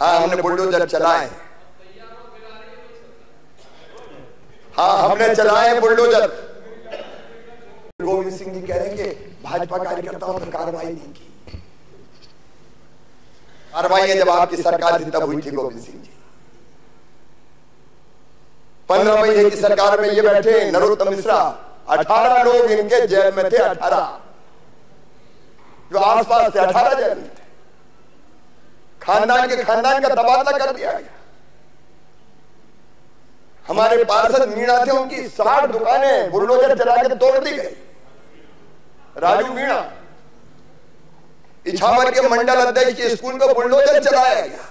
हाँ हमने बुलडोजर चलाए। हाँ हमने चलाए बुलडोजर। गोविंद सिंह जी कह रहे हैं कि भाजपा कार्यकर्ताओं पर कार्रवाई नहीं की। कार्रवाई जब आपकी सरकार थी तब हुई थी गोविंद सिंह जी। पंद्रह महीने की सरकार में ये बैठे नरोत्तम मिश्रा अठारह लोग इनके जेल में थे अठारह। जो आसपास थे अठारह जेल में थे खानदान के खानदान का तबादला कर दिया गया। हमारे पार्षद मीणा थे उनकी साठ दुकानें बुलडोजर चला के तोड़ दी गई। राजू मीणा इछावर के मंडल अध्यक्ष के स्कूल को बुलडोजर चलाया गया।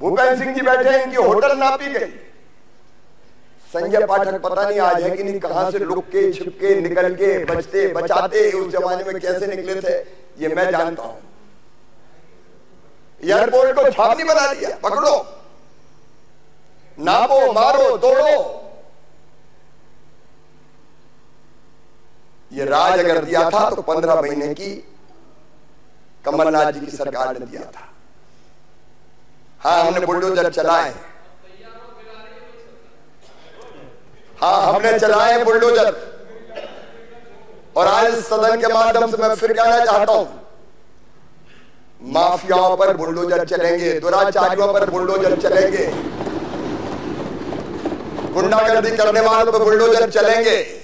भूपेंद्र सिंह जी बैठे, इनकी होटल नापी गई। संजय पाठक पता नहीं आज है कि नहीं, कहाँ से लुक के छिपके, निकल के, बचते, बचाते, उस जमाने में कैसे निकले थे, ये मैं जानता हूँ। एयरपोर्ट को छावनी बना दिया। पकड़ो। नापो मारो तोड़ो। ये राज अगर दिया था तो पंद्रह महीने की कमलनाथ जी की सरकार ने दिया था। हाँ हमने बुलडोजर चलाए। हाँ हमने चलाए बुलडोजर। और आज सदन के माध्यम से मैं फिर कहना चाहता हूँ माफियाओं पर बुलडोजर चलेंगे दुराचारियों पर बुलडोजर चलेंगे। गुंडागर्दी करने वालों पर बुलडोजर चलेंगे।